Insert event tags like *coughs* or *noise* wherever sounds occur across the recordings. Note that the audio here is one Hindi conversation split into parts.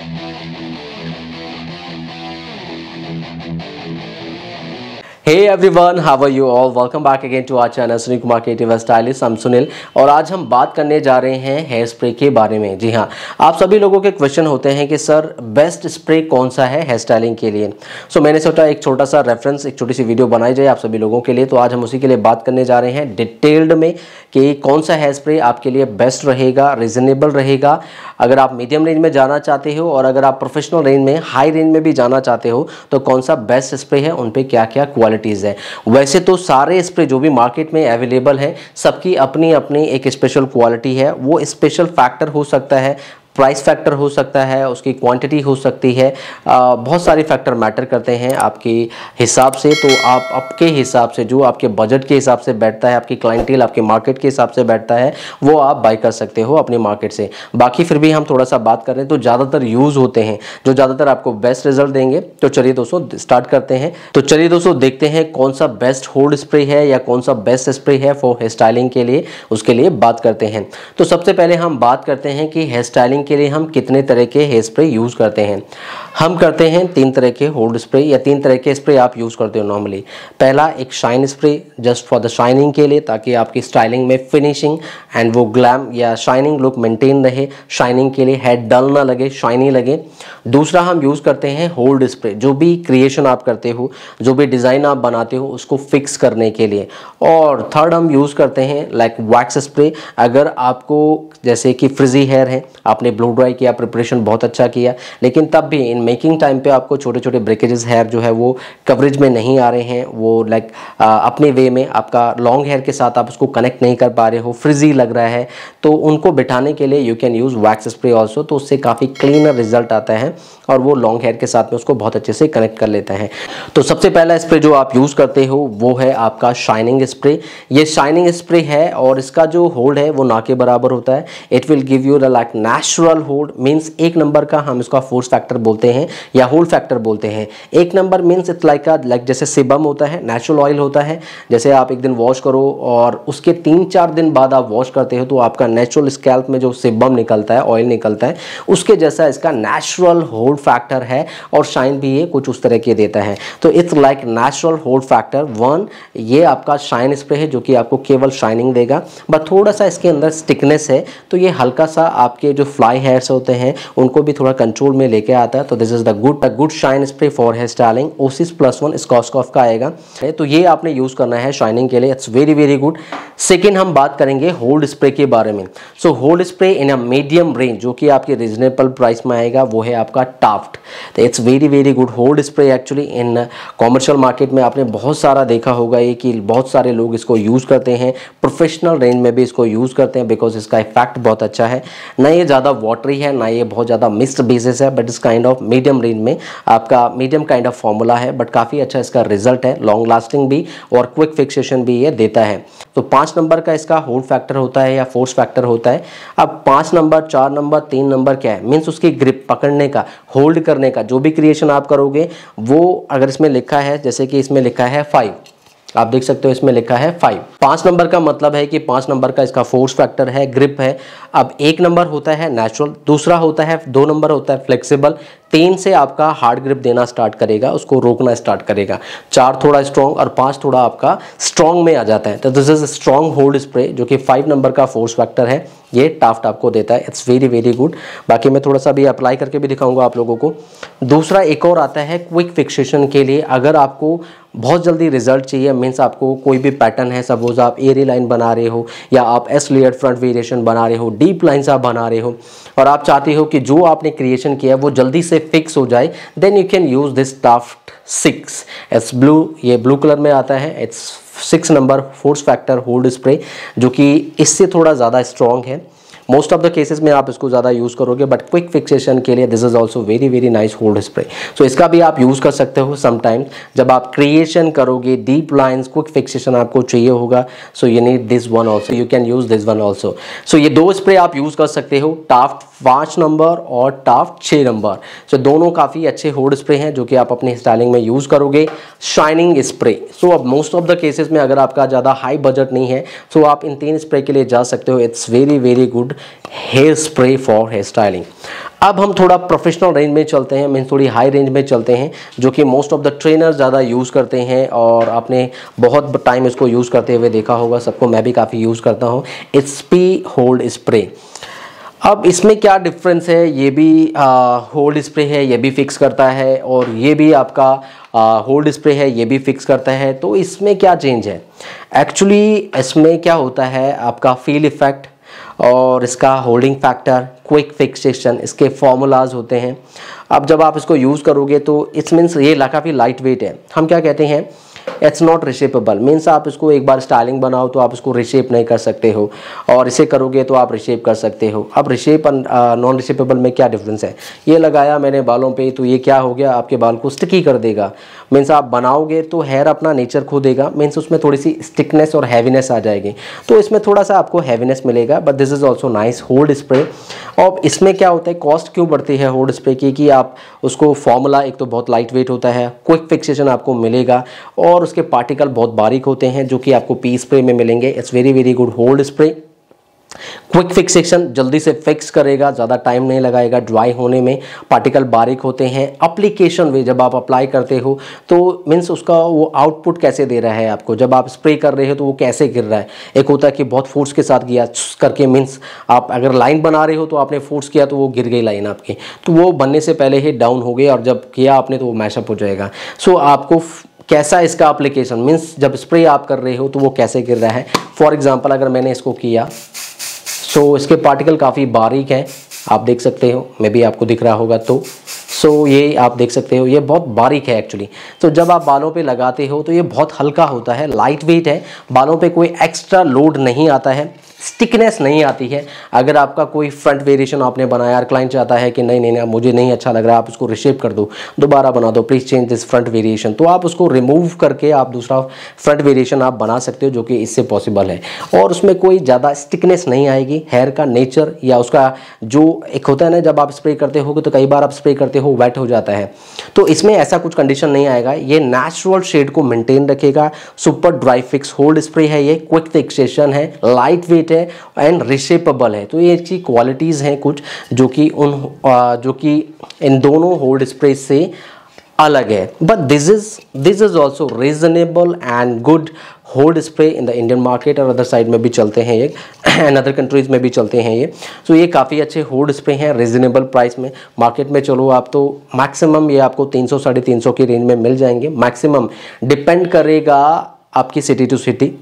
Thank you. Hey everyone, how are you all? Welcome back again to our channel Sunil Kumar creative stylist हम सुनील और आज हम बात करने जा रहे हैं हेयर स्प्रे के बारे में। जी हाँ आप सभी लोगों के क्वेश्चन होते हैं कि सर बेस्ट स्प्रे कौन सा है हेयर स्टाइलिंग के लिए? सो so, मैंने सोचा एक छोटा सा रेफरेंस एक छोटी सी वीडियो बनाई जाए आप सभी लोगों के लिए। तो आज हम उसी के लिए बात करने जा रहे हैं डिटेल्ड में कि कौन सा हेयर स्प्रे आपके लिए बेस्ट रहेगा रिजनेबल रहेगा। अगर आप मीडियम रेंज में जाना चाहते हो और अगर आप प्रोफेशनल रेंज में हाई रेंज में भी जाना चाहते हो तो कौन सा बेस्ट स्प्रे है उन पर क्या क्या क्वालिटीज़ है। वैसे तो सारे स्प्रे जो भी मार्केट में अवेलेबल हैं, सबकी अपनी अपनी एक स्पेशल क्वालिटी है। वो स्पेशल फैक्टर हो सकता है। प्राइस फैक्टर हो सकता है उसकी क्वांटिटी हो सकती है। आ, बहुत सारे फैक्टर मैटर करते हैं आपके हिसाब से। तो आप आपके हिसाब से जो आपके बजट के हिसाब से बैठता है आपकी क्लाइंटेल आपके मार्केट के हिसाब से बैठता है वो आप बाई कर सकते हो अपनी मार्केट से। बाकी फिर भी हम थोड़ा सा बात कर रहे हैं तो ज़्यादातर यूज़ होते हैं जो ज़्यादातर आपको बेस्ट रिज़ल्ट देंगे। तो चलिए दोस्तों स्टार्ट करते हैं। तो चलिए दोस्तों देखते हैं कौन सा बेस्ट होल्ड स्प्रे है या कौन सा बेस्ट स्प्रे है फॉर हेयर स्टाइलिंग के लिए उसके लिए बात करते हैं। तो सबसे पहले हम बात करते हैं कि हेयर स्टाइलिंग के लिए हम कितने तरह के हेयर स्प्रे यूज़ करते हैं? हम करते हैं तीन तरह के होल्ड स्प्रे या तीन तरह के स्प्रे आप यूज़ करते हो नॉर्मली पहला, एक shine spray just for the shining के लिए, ताकि आपकी स्टाइलिंग में फिनिशिंग एंड वो ग्लैम या शाइनिंग लुक मेंटेन रहे. शाइनिंग के लिए हेड डल ना लगे शाइनी लगे. दूसरा हम यूज़ करते हैं होल्ड स्प्रे जो भी क्रिएशन आप करते हो, जो भी डिज़ाइन आप बनाते हो, उसको फिक्स करने के लिए। और थर्ड हम यूज़ करते हैं लाइक वैक्स स्प्रे अगर आपको, जैसे कि फ्रिजी हेयर है, आपने ब्लू ड्राई किया प्रिपरेशन बहुत अच्छा किया, लेकिन तब भी इन मेकिंग टाइम पे आपको छोटे छोटे ब्रेकेजेस हेयर जो है वो कवरेज में नहीं आ रहे हैं, वो लाइक अपने वे में आपका लॉन्ग हेयर के साथ आप उसको कनेक्ट नहीं कर पा रहे हो फ्रिजी लग रहा है तो उनको बिठाने के लिए you can use wax spray also तो उससे काफ़ी क्लीनर रिज़ल्ट आता है। और वो लॉन्ग हेयर के साथ में उसको बहुत अच्छे से कनेक्ट कर लेता है। तो सबसे पहला स्प्रे जो आप यूज़ करते हो, वो है आपका शाइनिंग स्प्रे ये शाइनिंग स्प्रे है और इसका जो होल्ड है, वो ना के बराबर होता है। It will give you the like natural hold means एक नंबर का हम इसका फोर्स फैक्टर बोलते हैं या होल्ड फैक्टर बोलते हैं। एक number means it's like like जैसे सिबम होता है नेचुरल ऑयल होता है। जैसे आप एक दिन वॉश करो और उसके तीन चार दिन बाद आप वॉश करते हो तो आपका नेचुरल स्कैल्प में जो सिबम निकलता है ऑयल निकलता है, उसके जैसा इसका नेचुरल होल्ड फैक्टर है और शाइन भी ये कुछ उस तरह के देता है। तो it's like natural hold factor one ये आपका शाइन स्प्रे है जो कि आपको केवल शाइनिंग देगा। बट थोड़ा सा इसके अंदर स्टिकनेस है तो ये हल्का सा आपके जो फ्लाई हेयर्स होते हैं, उनको भी थोड़ा कंट्रोल में लेके आता है। तो this is the good the good shine spray for hair styling Osis plus one Schwarzkopf का आएगा। तो ये आपने यूज़ करना है शाइनिंग के लिए। It's very very good second हम बात करेंगे होल्ड स्प्रे के बारे में। So hold spray in a medium range जो कि आपके रिजनेबल प्राइस में आएगा, वो है आपका टाफ्ट तो it's very very good hold spray actually in commercial market में आपने बहुत सारा देखा होगा ये कि बहुत सारे लोग इसको यूज़ करते हैं। प्रोफेशनल रेंज में भी इसको यूज़ करते हैं बिकॉज़ इसका इफ़ेक्ट बहुत अच्छा है। ना ये ज़्यादा वाटरी है, ना ये बहुत ज़्यादा मिस्ड बेसिस है बट इस काइंड ऑफ़ मीडियम रेंज में आपका मीडियम काइंड ऑफ़ फॉर्मूला है बट काफ़ी अच्छा इसका रिज़ल्ट है। लॉन्ग लास्टिंग भी और क्विक फिक्सेशन भी ये देता है। तो पाँच नंबर का इसका होल्ड फैक्टर होता है या फोर्स फैक्टर होता है। अब पाँच नंबर, चार नंबर, तीन नंबर क्या है? मीन्स उसकी ग्रिप पकड़ने का, होल्ड करने का, जो भी क्रिएशन आप करोगे, वो अगर इसमें लिखा है, जैसे कि इसमें लिखा है फाइव आप देख सकते हो इसमें लिखा है फाइव पाँच नंबर का मतलब है कि पाँच नंबर का इसका फोर्स फैक्टर है ग्रिप है। अब एक नंबर होता है नेचुरल दूसरा होता है, दो नंबर होता है फ्लेक्सिबल तीन से आपका हार्ड ग्रिप देना स्टार्ट करेगा, उसको रोकना स्टार्ट करेगा। चार थोड़ा स्ट्रॉन्ग और पाँच थोड़ा आपका स्ट्रॉन्ग में आ जाता है। तो this is strong hold spray जो कि फाइव नंबर का फोर्स फैक्टर है। ये टाफ्ट आपको देता है। इट्स वेरी वेरी गुड बाकी मैं थोड़ा सा भी अप्लाई करके भी दिखाऊँगा आप लोगों को। दूसरा एक और आता है क्विक फिक्सेशन के लिए। अगर आपको बहुत जल्दी रिज़ल्ट चाहिए। मीन्स आपको कोई भी पैटर्न है सपोज़ आप एरी लाइन बना रहे हो या आप एस लेयर फ्रंट वेरिएशन बना रहे हो डीप लाइन्स आप बना रहे हो, और आप चाहते हो कि जो आपने क्रिएशन किया है वो जल्दी से फिक्स हो जाए then you can use this Taft six eights blue ये ब्लू कलर में आता है। It's six number force factor hold spray जो कि इससे थोड़ा ज़्यादा स्ट्रॉन्ग है। मोस्ट ऑफ़ द केसेस में आप इसको ज़्यादा यूज़ करोगे बट क्विक फिक्सेशन के लिए this is also very very nice hold spray so इसका भी आप यूज़ कर सकते हो समटाइम्स जब आप क्रिएशन करोगे डीप लाइन्स क्विक फिक्सेशन आपको चाहिए होगा so you need this one also you can use this one also so ये दो स्प्रे आप यूज़ कर सकते हो टाफ्ट पाँच नंबर और टाफ्ट छः नंबर सो दोनों काफ़ी अच्छे होल्ड स्प्रे हैं जो कि आप अपने स्टाइलिंग में यूज़ करोगे. शाइनिंग स्प्रे सो अब मोस्ट ऑफ़ द केसेस में अगर आपका ज़्यादा हाई बजट नहीं है सो so आप इन तीन स्प्रे के लिए जा सकते हो. It's very very good hair spray for hair styling अब हम थोड़ा प्रोफेशनल रेंज में चलते हैं मीन थोड़ी हाई रेंज में चलते हैं, जो कि मोस्ट ऑफ़ द ट्रेनर ज़्यादा यूज़ करते हैं और आपने बहुत टाइम इसको यूज़ करते हुए देखा होगा, सबको मैं भी काफ़ी यूज़ करता हूँ इट्स पी होल्ड स्प्रे अब इसमें क्या डिफरेंस है? ये भी होल्ड स्प्रे है, ये भी फिक्स करता है और ये भी आपका होल्ड स्प्रे है, ये भी फिक्स करता है तो इसमें क्या चेंज है? एक्चुअली इसमें क्या होता है? आपका फील इफ़ेक्ट और इसका होल्डिंग फैक्टर क्विक फिक्सेशन इसके फॉर्मूलाज होते हैं। अब जब आप इसको यूज़ करोगे तो इट्स मीन्स ये काफ़ी लाइट वेट है। हम क्या कहते हैं? इट्स नॉट रिशेपेबल मीन्स आप इसको एक बार स्टाइलिंग बनाओ तो आप इसको रिशेप नहीं कर सकते हो। और इसे करोगे तो आप रिशेप कर सकते हो। अब रिशेप नॉन रिशेपेबल में क्या डिफरेंस है? ये लगाया मैंने बालों पे तो ये क्या हो गया? आपके बाल को स्टिकी कर देगा। मीन्स आप बनाओगे तो हेयर अपना नेचर खो देगा मीन्स उसमें थोड़ी सी स्टिकनेस और हैवीनेस आ जाएगी। तो इसमें थोड़ा सा आपको हैवीनेस मिलेगा but this is also nice hold spray और इसमें क्या होता है कॉस्ट क्यों बढ़ती है होल्ड स्प्रे की, कि आप उसको फॉर्मूला एक तो बहुत लाइट वेट होता है क्विक फिक्सेशन आपको मिलेगा, और उसके पार्टिकल बहुत बारीक होते हैं, जो कि आपको पी स्प्रे में मिलेंगे। It's very very good hold spray quick fixation जल्दी से फिक्स करेगा, ज़्यादा टाइम नहीं लगाएगा ड्राई होने में पार्टिकल बारीक होते हैं। अप्लीकेशन वे जब आप अप्लाई करते हो तो मीन्स उसका वो आउटपुट कैसे दे रहा है आपको? जब आप स्प्रे कर रहे हो तो वो कैसे गिर रहा है? एक होता है कि बहुत फोर्स के साथ गया करके मीन्स आप अगर लाइन बना रहे हो तो आपने फोर्स किया तो वो गिर गई लाइन आपकी। तो वो बनने से पहले ही डाउन हो गई और जब किया आपने तो वो मैशअप हो जाएगा। सो आपको कैसा इसका अप्लीकेशन मीन्स जब स्प्रे आप कर रहे हो तो वो कैसे गिर रहा है? फॉर एग्ज़ाम्पल अगर मैंने इसको किया सो so, इसके पार्टिकल काफ़ी बारीक हैं। आप देख सकते हो मे भी आपको दिख रहा होगा तो। सो so, ये आप देख सकते हो ये बहुत बारीक है एक्चुअली तो so, जब आप बालों पे लगाते हो तो ये बहुत हल्का होता है लाइट वेट है। बालों पे कोई एक्स्ट्रा लोड नहीं आता है। स्टिकनेस नहीं आती है। अगर आपका कोई फ्रंट वेरिएशन आपने बनाया यार क्लाइंट चाहता है कि नहीं नहीं नहीं, मुझे नहीं अच्छा लग रहा है आप उसको रिशेप कर दो, दोबारा बना दो please change this front variation तो आप उसको रिमूव करके आप दूसरा फ्रंट वेरिएशन आप बना सकते हो, जो कि इससे पॉसिबल है। और उसमें कोई ज़्यादा स्टिकनेस नहीं आएगी। हेयर का नेचर या उसका जो एक होता है ना, जब आप स्प्रे करते हो तो कई बार आप स्प्रे करते हो वेट हो जाता है। तो इसमें ऐसा कुछ कंडीशन नहीं आएगा। ये नेचुरल शेड को मेंटेन रखेगा। Super dry fix hold spray है ये। क्विक फिक्सेशन है। लाइट वेट है। एंड रिशेपेबल है। तो ये इसकी क्वालिटीज़ हैं कुछ जो कि उन जो कि इन दोनों होल्ड स्प्रे से अलग है। But this is this is also reasonable and good hold spray in the Indian market और अदर साइड में भी चलते हैं ये। एंड अदर कंट्रीज़ में भी चलते हैं ये। सो so ये काफ़ी अच्छे होल्ड स्प्रे हैं रीजनेबल प्राइस में। मार्केट में चलो आप तो मैक्सिमम ये आपको तीन सौ, साढ़े तीन सौ की रेंज में मिल जाएँगे। मैक्सिमम डिपेंड करेगा आपकी सिटी टू सिटी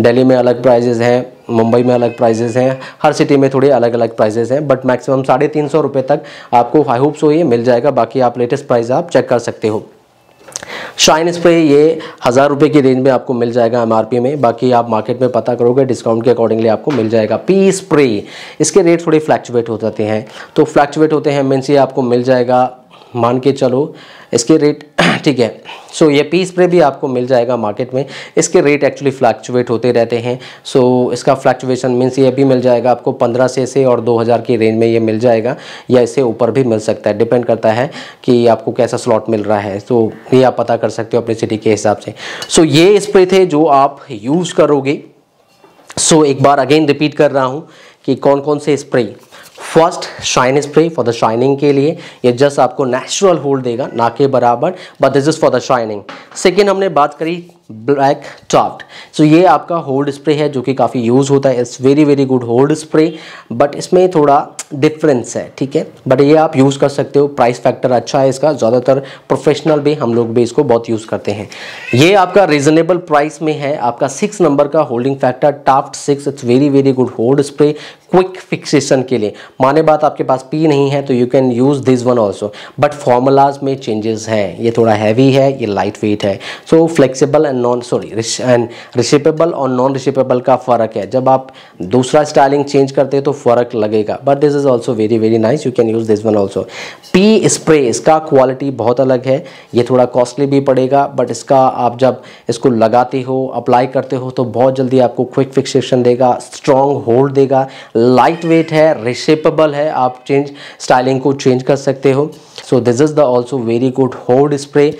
दिल्ली में अलग प्राइजेज़ हैं। मुंबई में अलग प्राइजेज़ हैं, हर सिटी में थोड़े अलग अलग प्राइजेज़ हैं बट मैक्सिमम साढ़े तीन सौ रुपये तक आपको आई होप सो ये मिल जाएगा, बाकी आप लेटेस्ट प्राइस आप चेक कर सकते हो। शाइन स्प्रे ये हज़ार रुपये की रेंज में आपको मिल जाएगा एमआरपी में, बाकी आप मार्केट में पता करोगे डिस्काउंट के अकॉर्डिंगली आपको मिल जाएगा। पी स्प्रे इसके रेट थोड़े फ्लैक्चुएट हो जाते हैं। तो फ्लैक्चुएट होते हैं मीन्स ये आपको मिल जाएगा, मान के चलो, इसके रेट *coughs* ठीक है। सो so, ये पी स्प्रे भी आपको मिल जाएगा मार्केट में। इसके रेट एक्चुअली फ्लैक्चुएट होते रहते हैं। सो so, इसका फ्लैक्चुएशन मीन्स ये भी मिल जाएगा आपको 15 से से और 2000 की रेंज में ये मिल जाएगा। या इससे ऊपर भी मिल सकता है। डिपेंड करता है कि आपको कैसा स्लॉट मिल रहा है। तो so, ये आप पता कर सकते हो अपनी सिटी के हिसाब से। सो so, ये स्प्रे थे जो आप यूज़ करोगे। सो so, एक बार अगेन रिपीट कर रहा हूँ कि कौन कौन से spray first shine spray for the shining के लिए। ये जस्ट आपको नेचुरल होल्ड देगा, ना के बराबर but this is for the shining second हमने बात करी ब्लैक टॉप्ड सो ये आपका होल्ड स्प्रे है, जो कि काफ़ी यूज़ होता है। It's very very good hold spray but इसमें थोड़ा डिफरेंस है, ठीक है? बट ये आप यूज़ कर सकते हो। प्राइस फैक्टर अच्छा है इसका। ज़्यादातर प्रोफेशनल भी हम लोग भी इसको बहुत यूज़ करते हैं। ये आपका रीजनेबल प्राइस में है। आपका सिक्स नंबर का holding factor Taft six it's very very good hold spray quick fixation के लिए। माने बात आपके पास पी नहीं है तो you can use this one also but formulas में चेंजेस है। ये थोड़ा हैवी है, ये लाइट वेट है। So flexible and non sorry and reshapeable और नॉन रिशिपेबल का फ़र्क है। जब आप दूसरा स्टाइलिंग चेंज करते हैं तो फ़र्क लगेगा। But this is also very very nice you can use this one also P spray इसका क्वालिटी बहुत अलग है। ये थोड़ा कॉस्टली भी पड़ेगा बट इसका आप जब इसको लगाते हो अप्लाई करते हो तो बहुत जल्दी आपको क्विक फिक्सेशन देगा स्ट्रॉन्ग होल्ड देगा। लाइट वेट है रिशेपेबल है, आप चेंज स्टाइलिंग को चेंज कर सकते हो। So this is the also very good hold spray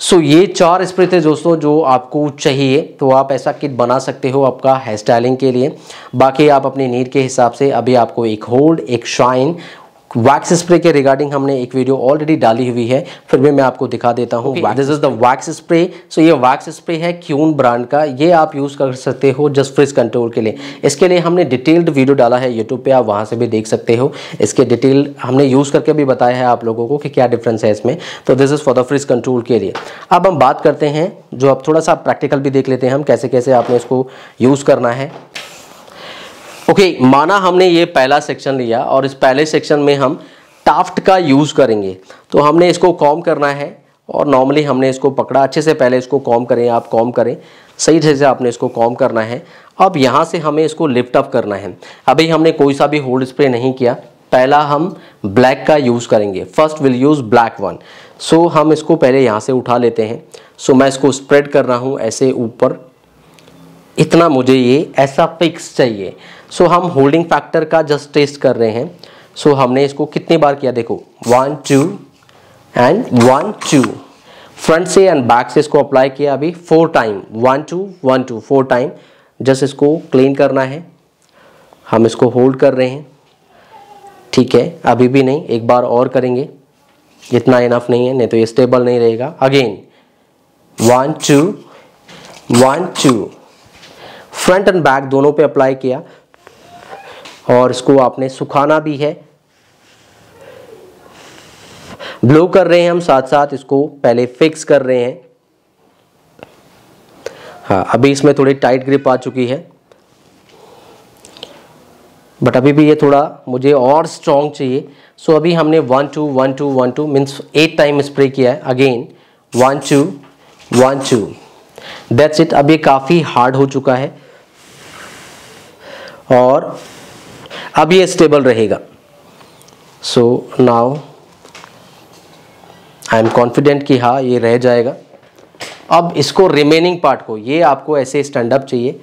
so ये चार स्प्रे थे दोस्तों जो आपको चाहिए। तो आप ऐसा किट बना सकते हो आपका हेयर स्टाइलिंग के लिए। बाकी आप अपनी नीड के हिसाब से अभी आपको एक होल्ड एक शाइन वैक्स स्प्रे के रिगार्डिंग हमने एक वीडियो ऑलरेडी डाली हुई है फिर भी मैं आपको दिखा देता हूँ this is the wax spray so ये वैक्स स्प्रे है क्यून ब्रांड का. ये आप यूज़ कर सकते हो जस्ट फ्रिज कंट्रोल के लिए. इसके लिए हमने डिटेल्ड वीडियो डाला है यूट्यूब पे आप वहाँ से भी देख सकते हो. इसके डिटेल हमने यूज़ करके भी बताया है आप लोगों को कि क्या डिफरेंस है इसमें. तो this is for the frizz control के लिए. अब हम बात करते हैं जो अब थोड़ा सा प्रैक्टिकल भी देख लेते हैं हम कैसे कैसे आपने इसको यूज़ करना है. ओके okay, माना हमने ये पहला सेक्शन लिया और इस पहले सेक्शन में हम टाफ्ट का यूज़ करेंगे। तो हमने इसको कॉम करना है और नॉर्मली हमने इसको पकड़ा। अच्छे से पहले इसको कॉम करें आप कॉम करें। सही तरह से आपने इसको कॉम करना है। अब यहाँ से हमें इसको लिफ्ट अप करना है। अभी हमने कोई सा भी होल्ड स्प्रे नहीं किया। पहला हम ब्लैक का यूज़ करेंगे। First will use black one so हम इसको पहले यहाँ से उठा लेते हैं। सो मैं इसको स्प्रेड कर रहा हूँ ऐसे ऊपर। इतना मुझे ये ऐसा फिक्स चाहिए। सो हम होल्डिंग फैक्टर का जस्ट टेस्ट कर रहे हैं। सो so, हमने इसको कितनी बार किया? देखो one two and one two front से एंड बैक से इसको अप्लाई किया अभी four time one two one two four time just इसको क्लीन करना है। हम इसको होल्ड कर रहे हैं। ठीक है अभी भी नहीं एक बार और करेंगे। इतना इनफ नहीं है नहीं तो ये स्टेबल नहीं रहेगा। Again one two one two front and back दोनों पे अप्लाई किया। और इसको आपने सुखाना भी है। ब्लो कर रहे हैं हम साथ साथ इसको पहले फिक्स कर रहे हैं। हाँ अभी इसमें थोड़ी टाइट ग्रिप आ चुकी है। बट अभी भी ये थोड़ा मुझे और स्ट्रॉन्ग चाहिए। सो अभी हमने one two one two one two means eight time spray किया है। Again one two one two that's it ये काफ़ी हार्ड हो चुका है। और अब ये स्टेबल रहेगा। So now I am confident कि हाँ ये रह जाएगा। अब इसको रिमेनिंग पार्ट को, ये आपको ऐसे स्टैंड अप चाहिए।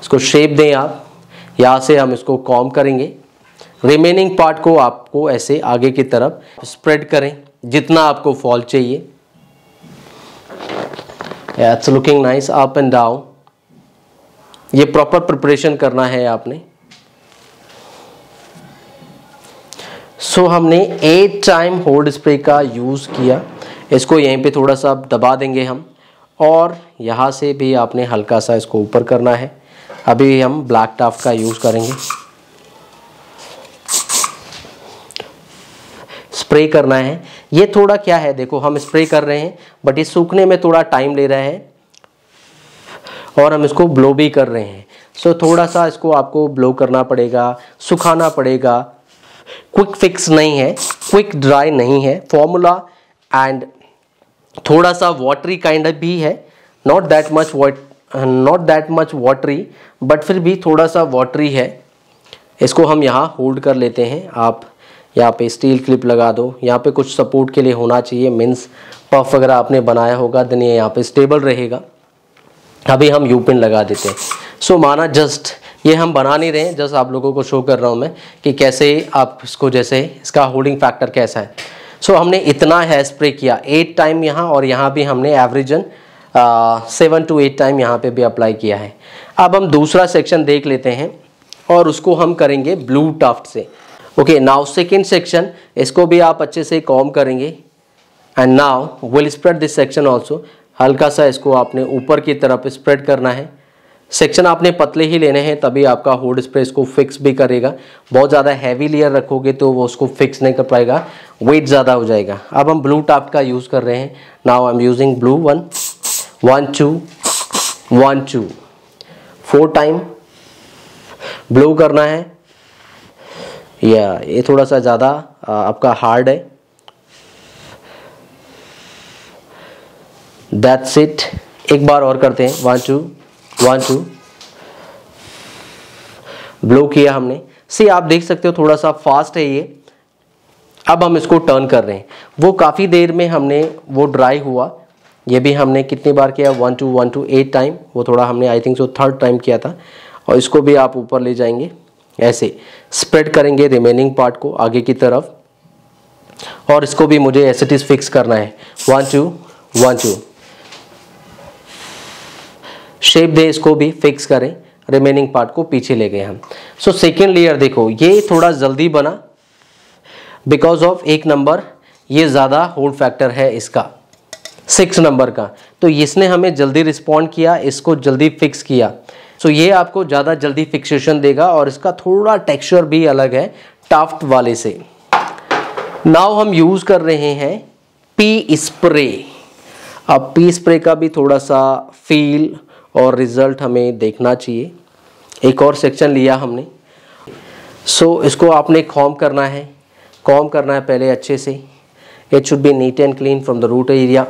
इसको शेप दें आप। यहाँ से हम इसको कॉम करेंगे। रिमेनिंग पार्ट को आपको ऐसे आगे की तरफ़ स्प्रेड करें, जितना आपको फॉल चाहिए। It's looking nice up and down ये प्रॉपर प्रिपरेशन करना है आपने। सो हमने एट टाइम होल्ड स्प्रे का यूज़ किया। इसको यहीं पे थोड़ा सा दबा देंगे हम। और यहाँ से भी आपने हल्का सा इसको ऊपर करना है। अभी हम ब्लैक टाफ का यूज़ करेंगे। स्प्रे करना है। ये थोड़ा क्या है? देखो हम स्प्रे कर रहे हैं बट ये सूखने में थोड़ा टाइम ले रहा है। और हम इसको ब्लो भी कर रहे हैं। सो so, थोड़ा सा इसको आपको ब्लो करना पड़ेगा सुखाना पड़ेगा। क्विक फिक्स नहीं है क्विक ड्राई नहीं है फॉर्मूला एंड थोड़ा सा वाटरी काइंड भी है not that much what not that much watery but फिर भी थोड़ा सा वाटरी है। इसको हम यहाँ होल्ड कर लेते हैं। आप यहाँ पे स्टील क्लिप लगा दो। यहाँ पे कुछ सपोर्ट के लिए होना चाहिए। मीन्स पफ वगैरह आपने बनाया होगा देन ये यहाँ पे स्टेबल रहेगा। अभी हम यू पिन लगा देते हैं। सो so, माना जस्ट ये हम बना नहीं रहे हैं जस्ट आप लोगों को शो कर रहा हूँ मैं कि कैसे आप इसको जैसे इसका होल्डिंग फैक्टर कैसा है। सो so, हमने इतना है स्प्रे किया एट टाइम यहाँ और यहाँ भी हमने एवरेजन सेवन टू एट टाइम यहाँ पे भी अप्लाई किया है। अब हम दूसरा सेक्शन देख लेते हैं और उसको हम करेंगे ब्लू टाफ्ट से। ओके नाउ सेकेंड सेक्शन इसको भी आप अच्छे से कॉम करेंगे। And now will spread this section also हल्का सा इसको आपने ऊपर की तरफ़ स्प्रेड करना है। सेक्शन आपने पतले ही लेने हैं, तभी आपका होल्ड स्प्रे इसको फिक्स भी करेगा। बहुत ज़्यादा हैवी लेयर रखोगे तो वो उसको फिक्स नहीं कर पाएगा। वेट ज़्यादा हो जाएगा। अब हम ब्लू टाप का यूज़ कर रहे हैं। Now I am using blue one one two one two four time blue करना है। या ये थोड़ा सा ज़्यादा आपका हार्ड है। दैट्स इट एक बार और करते हैं। One two one two blow किया हमने। सी आप देख सकते हो थोड़ा सा फास्ट है ये। अब हम इसको टर्न कर रहे हैं। वो काफ़ी देर में हमने वो ड्राई हुआ। ये भी हमने कितनी बार किया? One two one two eight time वो थोड़ा हमने I think so third time किया था। और इसको भी आप ऊपर ले जाएँगे। ऐसे। स्प्रेड करेंगे रिमेनिंग पार्ट को आगे की तरफ़। और इसको भी मुझे एसिटिस फिक्स करना है। One two one two shape दे इसको भी फिक्स करें रिमेनिंग पार्ट को पीछे ले गए हम। सो सेकेंड लेयर देखो ये थोड़ा जल्दी बना। बिकॉज़ ऑफ़ एक नंबर ये ज़्यादा होल्ड फैक्टर है इसका। सिक्स नंबर का। तो इसने हमें जल्दी रिस्पॉन्ड किया इसको जल्दी फिक्स किया। सो so, ये आपको ज़्यादा जल्दी फिक्सेशन देगा और इसका थोड़ा टेक्सचर भी अलग है टाफ्ट वाले से। नाव हम यूज़ कर रहे हैं पी स्प्रे अब पी स्प्रे का भी थोड़ा सा फील और रिज़ल्ट हमें देखना चाहिए। एक और सेक्शन लिया हमने। सो so, इसको आपने कॉम करना है। कॉम करना है पहले अच्छे से। It should be neat and clean from the root area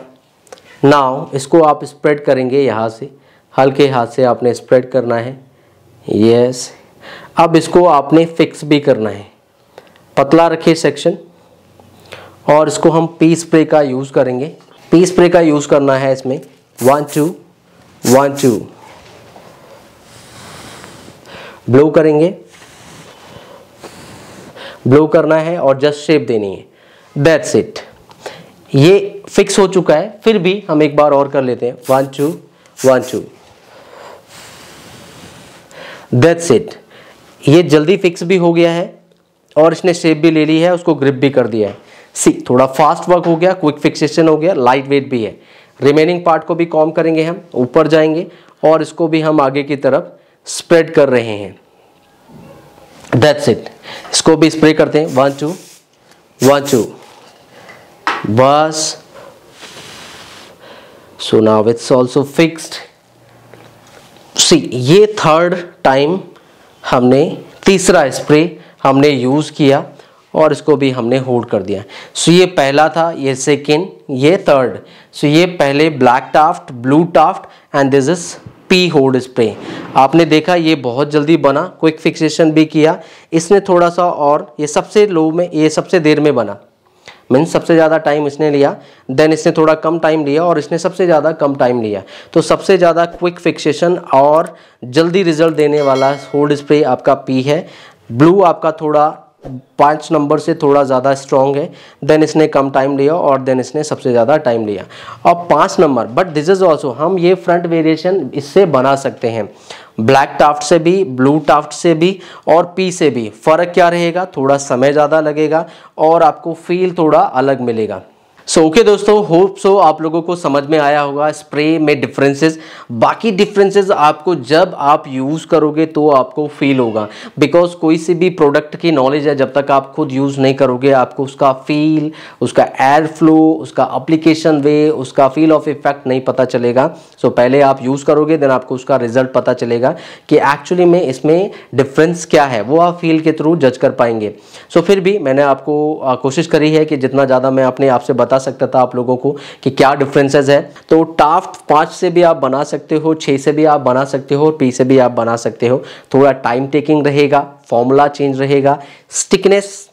now इसको आप स्प्रेड करेंगे यहाँ से। हल्के हाथ से आपने स्प्रेड करना है। Yes yes. अब इसको आपने फिक्स भी करना है। पतला रखिए सेक्शन और इसको हम पी स्प्रे का यूज़ करेंगे। पी स्प्रे का यूज़ करना है इसमें। One two one two blow करेंगे। ब्लो करना है और जस्ट शेप देनी है। दैट्स इट ये फिक्स हो चुका है, फिर भी हम एक बार और कर लेते हैं। One two one two that's it ये जल्दी फिक्स भी हो गया है और इसने शेप भी ले ली है, उसको ग्रिप भी कर दिया है। सी थोड़ा फास्ट वर्क हो गया क्विक फिक्सेशन हो गया लाइट वेट भी है। रिमेनिंग पार्ट को भी कॉम करेंगे हम, ऊपर जाएँगे और इसको भी हम आगे की तरफ़ स्प्रेड कर रहे हैं। दैट्स इट इसको भी स्प्रे करते हैं। वन टू वन टू बस। So now it's also fixed see ये थर्ड टाइम हमने तीसरा स्प्रे हमने यूज़ किया। और इसको भी हमने होल्ड कर दिया। सो ये पहला था, ये सेकेंड ये थर्ड सो ये पहले black Taft blue Taft and this is P hold spray आपने देखा, ये बहुत जल्दी बना क्विक फिक्सेशन भी किया। इसने थोड़ा सा और, ये सबसे लो में, ये सबसे देर में बना। मीन्स सबसे ज़्यादा टाइम इसने लिया। देन इसने थोड़ा कम टाइम लिया और इसने सबसे ज़्यादा कम टाइम लिया। तो सबसे ज़्यादा क्विक फिक्सेशन और जल्दी रिज़ल्ट देने वाला होल्ड स्प्रे आपका पी है। ब्लू आपका थोड़ा पाँच नंबर से थोड़ा ज़्यादा स्ट्रॉन्ग है देन इसने कम टाइम लिया और देन इसने सबसे ज़्यादा टाइम लिया। और पाँच number but this is also हम ये फ्रंट वेरिएशन इससे बना सकते हैं। ब्लैक टाफ्ट से भी ब्लू टाफ्ट से भी और पी से भी। फ़र्क क्या रहेगा? थोड़ा समय ज़्यादा लगेगा और आपको फील थोड़ा अलग मिलेगा। सो so, ओके okay, दोस्तों होप सो आप लोगों को समझ में आया होगा स्प्रे में डिफरेंसेस बाकी डिफरेंसेस आपको जब आप यूज़ करोगे तो आपको फील होगा। बिकॉज़ कोई से भी प्रोडक्ट की नॉलेज है जब तक आप खुद यूज़ नहीं करोगे आपको उसका फील उसका एयर फ्लो उसका अप्लीकेशन वे उसका फील ऑफ़ इफ़ेक्ट नहीं पता चलेगा। सो so, पहले आप यूज़ करोगे देन आपको उसका रिज़ल्ट पता चलेगा कि एक्चुअली में इसमें डिफरेंस क्या है। वो आप फील के थ्रू जज कर पाएँगे। सो so, फिर भी मैंने आपको कोशिश करी है कि जितना ज़्यादा मैं अपने आपसे बता बता सकता था आप लोगों को कि क्या डिफरेंसेस है। तो टाफ्ट पाँच से भी आप बना सकते हो छः से भी आप बना सकते हो पी से भी आप बना सकते हो। थोड़ा टाइम टेकिंग रहेगा फॉर्मूला चेंज रहेगा। Stickiness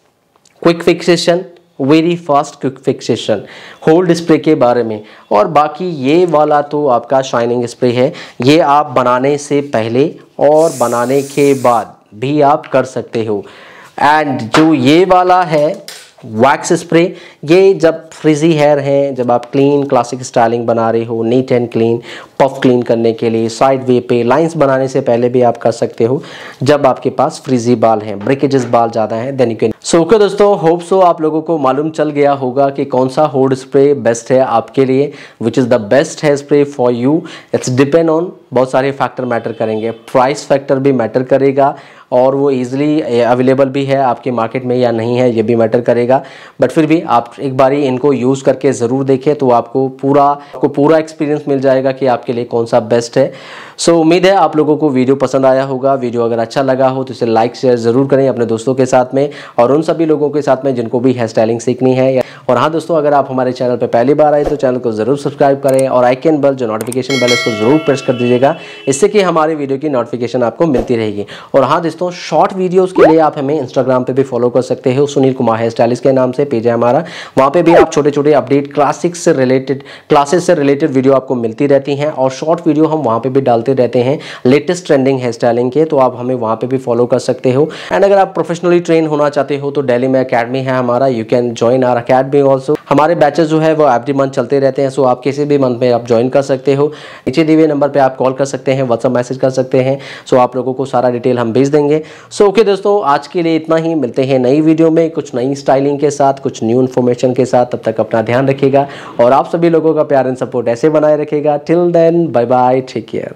quick fixation very fast quick fixation hold spray के बारे में। और बाकी ये वाला तो आपका शाइनिंग स्प्रे है। ये आप बनाने से पहले और बनाने के बाद भी आप कर सकते हो। एंड जो ये वाला है वैक्स स्प्रे ये जब फ्रिजी हेयर हैं, जब आप क्लीन क्लासिक स्टाइलिंग बना रहे हो neat and clean puff clean करने के लिए साइड वे पे लाइंस बनाने से पहले भी आप कर सकते हो। जब आपके पास फ्रिजी बाल हैं ब्रेकेजेस बाल ज़्यादा हैं then you can so okay दोस्तों होप सो आप लोगों को मालूम चल गया होगा कि कौन सा होल्ड स्प्रे बेस्ट है आपके लिए which is the best hair spray for you it's depend on बहुत सारे फैक्टर मैटर करेंगे। प्राइस फैक्टर भी मैटर करेगा, और वो ईजिली अवेलेबल भी है आपके मार्केट में या नहीं है, ये भी मैटर करेगा। बट फिर भी आप एक बारी इनको यूज़ करके ज़रूर देखें तो आपको पूरा आपको पूरा एक्सपीरियंस मिल जाएगा कि आपके लिए कौन सा बेस्ट है। सो so, उम्मीद है आप लोगों को वीडियो पसंद आया होगा। वीडियो अगर अच्छा लगा हो तो इसे लाइक शेयर ज़रूर करें अपने दोस्तों के साथ में और उन सभी लोगों के साथ में जिनको भी हेयर स्टाइलिंग सीखनी है। और हाँ दोस्तों अगर आप हमारे चैनल पर पहली बार आए तो चैनल को ज़रूर सब्सक्राइब करें और आइकन बल जो नोटिफिकेशन बेल उसको ज़रूर प्रेस कर दीजिएगा। इससे कि हमारे वीडियो की नोटिफिकेशन आपको मिलती रहेगी। और हाँ दोस्तों शॉर्ट वीडियोज़ के लिए आप हमें इंस्टाग्राम पर भी फॉलो कर सकते हो। सुनील कुमार हेयर स्टाइलिस्ट के नाम से पेज है हमारा। वहाँ पर भी आप छोटे छोटे अपडेट क्लासिक्स से रिलेटेड क्लासेस से रिलेटेड वीडियो आपको मिलती रहती हैं। और शॉर्ट वीडियो हम वहाँ पर भी डालते रहते हैं। लेटेस्ट ट्रेंडिंग हेयर स्टाइलिंग के तो आप हमें वहाँ पे भी फॉलो कर सकते हो। एंड अगर आप प्रोफेशनली ट्रेन होना चाहते हो तो दिल्ली में अकेडमी है हमारा। You can join our academy also हमारे बैचेस जो है, वो एवरी मंथ चलते रहते हैं सो आप किसी भी मंथ में आप ज्वाइन कर सकते हो। नीचे दिए नंबर पर आप कॉल कर सकते हैं व्हाट्सअप मैसेज कर सकते हैं सो आप लोगों को सारा डिटेल हम भेज देंगे। सो ओके दोस्तों, आज के लिए इतना ही। मिलते हैं नई वीडियो में कुछ नई स्टाइलिंग के साथ, कुछ न्यू इन्फॉर्मेशन के साथ। तब तक अपना ध्यान रखिएगा। और आप सभी लोगों का प्यार एंड सपोर्ट ऐसे बनाए रखेगा till then bye bye take care